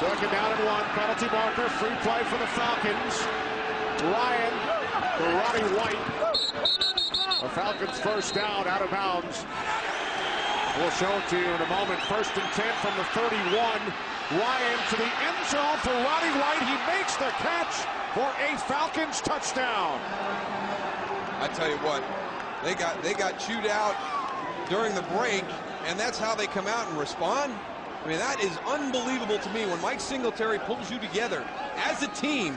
Second down and one. Penalty marker. Free play for the Falcons. Ryan to Roddy White. The Falcons first down out of bounds. We'll show it to you in a moment. First and 10 from the 31. Ryan to the end zone for Roddy White. He makes the catch for a Falcons touchdown. I tell you what, they got they got chewed out during the break, and that's how they come out and respond. I mean, that is unbelievable to me when Mike Singletary pulls you together as a team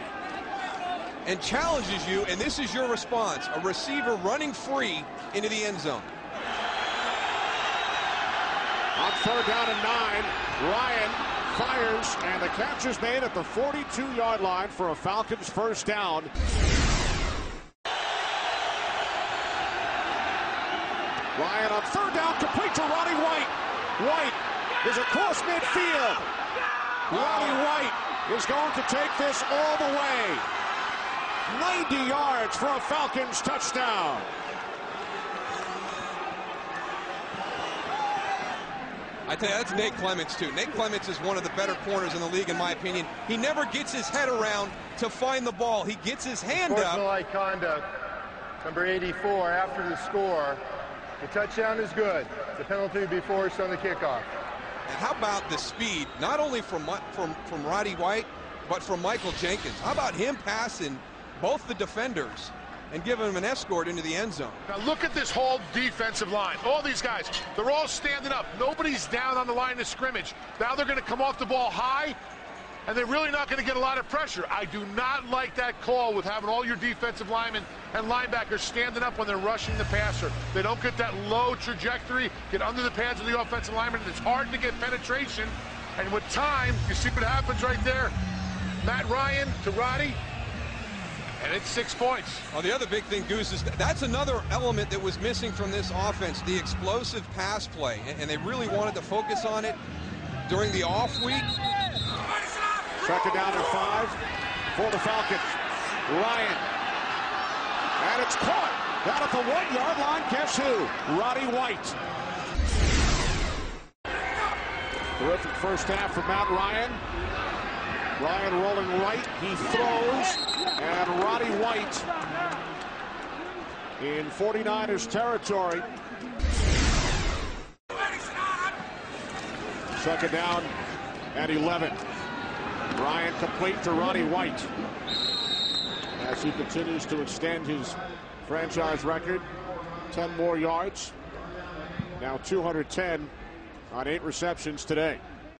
and challenges you, and this is your response, a receiver running free into the end zone. On third down and nine, Ryan fires, and the catch is made at the 42-yard line for a Falcons first down. Ryan on third down, complete to Roddy White. White is across midfield. Roddy White is going to take this all the way. 90 yards for a Falcons touchdown. I tell you, that's Nate Clements, too. Nate Clements is one of the better corners in the league, in my opinion. He never gets his head around to find the ball. He gets his hand up. Sportsmanlike conduct, number 84, after the score. The touchdown is good. The penalty will be forced on the kickoff. And how about the speed, not only from, from, from Roddy White, but from Michael Jenkins? How about him passing both the defenders and giving him an escort into the end zone? Now look at this whole defensive line. All these guys, they're all standing up. Nobody's down on the line of scrimmage. Now they're going to come off the ball high, and they're really not going to get a lot of pressure. I do not like that call with having all your defensive linemen and linebackers standing up when they're rushing the passer. They don't get that low trajectory, get under the pads of the offensive lineman. It's hard to get penetration. And with time, you see what happens right there. Matt Ryan to Roddy, and it's six points. Well, the other big thing, Goose, is that's another element that was missing from this offense, the explosive pass play. And they really wanted to focus on it during the off week. Second down and five for the Falcons. Ryan. And it's caught. Down at the one-yard line. Guess who? Roddy White. Terrific first half for Matt Ryan. Ryan rolling right. He throws. And Roddy White in 49ers territory. Second down at 11. Ryan complete to Roddy White as he continues to extend his franchise record. 10 more yards. Now 210 on eight receptions today.